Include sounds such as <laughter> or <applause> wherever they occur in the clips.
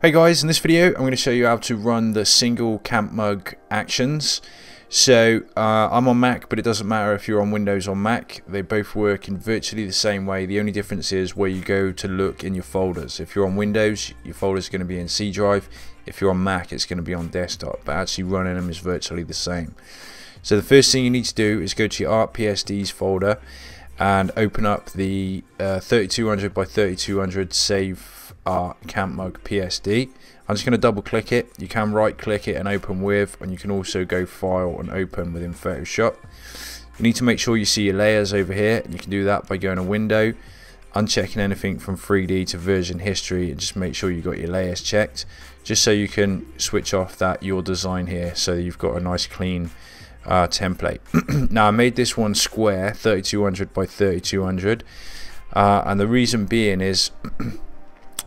Hey guys, in this video I'm going to show you how to run the single camp mug actions. So uh, I'm on Mac, but it doesn't matter if you're on Windows or Mac. They both work in virtually the same way. The only difference is where you go to look in your folders. If you're on Windows, your folder is going to be in C drive. If you're on Mac, it's going to be on desktop. But actually running them is virtually the same. So the first thing you need to do is go to your ArtPSDs folder and open up the uh, 3200 by 3200 save art camp mug PSD. I'm just going to double click it. You can right click it and open with and you can also go file and open within Photoshop. You need to make sure you see your layers over here you can do that by going to window unchecking anything from 3D to version history and just make sure you got your layers checked just so you can switch off that your design here so you've got a nice clean uh, template <clears throat> now I made this one square 3200 by 3200 uh, and the reason being is <clears throat>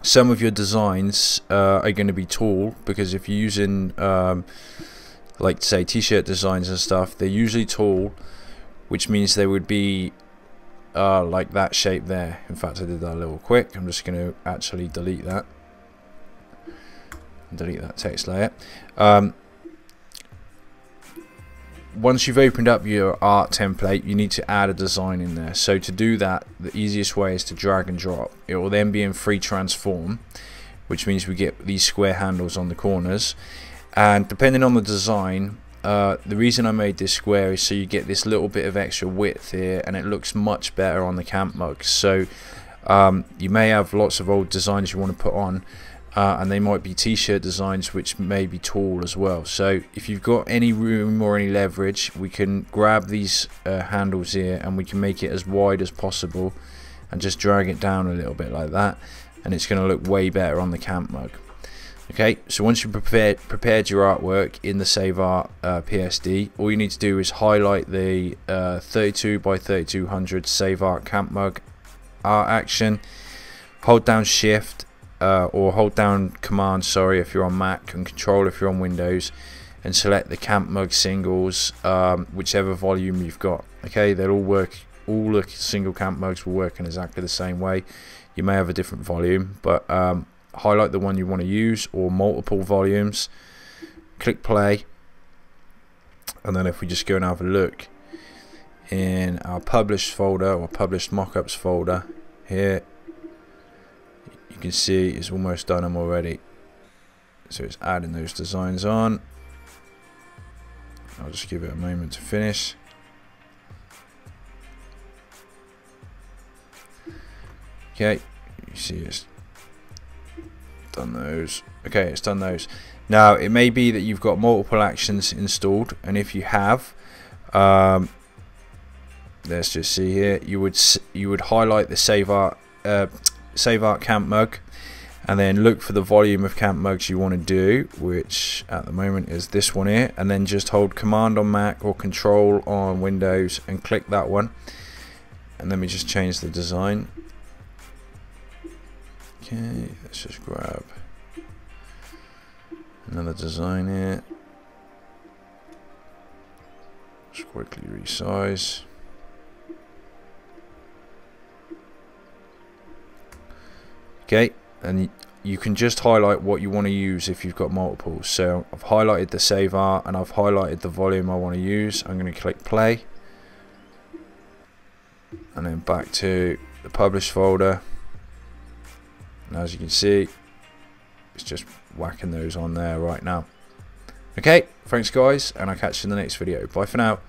some of your designs uh, are going to be tall because if you're using um, like say t-shirt designs and stuff they're usually tall which means they would be uh, like that shape there. In fact I did that a little quick. I'm just going to actually delete that. Delete that text layer. Um, once you've opened up your art template you need to add a design in there. So to do that the easiest way is to drag and drop. It will then be in free transform which means we get these square handles on the corners. And depending on the design uh, the reason I made this square is so you get this little bit of extra width here and it looks much better on the camp mugs so um, you may have lots of old designs you want to put on uh, and they might be t-shirt designs which may be tall as well. So if you've got any room or any leverage we can grab these uh, handles here and we can make it as wide as possible and just drag it down a little bit like that and it's going to look way better on the camp mug. Okay so once you've prepared prepared your artwork in the save art uh, PSD all you need to do is highlight the uh, 32 by 3200 save art camp mug art action hold down shift uh, or hold down command sorry if you're on Mac and control if you're on Windows and select the camp mug singles um, whichever volume you've got okay? They'll all work all the single camp mugs will work in exactly the same way. You may have a different volume but um, highlight the one you want to use or multiple volumes click play and then if we just go and have a look in our published folder or published mockups folder here can see it's almost done them already so it's adding those designs on. I'll just give it a moment to finish. Okay you see it's done those. Okay it's done those. Now it may be that you've got multiple actions installed and if you have um, let's just see here you would you would highlight the save art uh, save art camp mug and then look for the volume of camp mugs you want to do which at the moment is this one here and then just hold command on Mac or control on Windows and click that one. And let me just change the design. Okay let's just grab another design here. Just quickly resize okay and you can just highlight what you want to use if you've got multiple so I've highlighted the save art and I've highlighted the volume I want to use. I'm going to click play. And then back to the publish folder. And as you can see it's just whacking those on there right now. Okay thanks guys and I'll catch you in the next video. Bye for now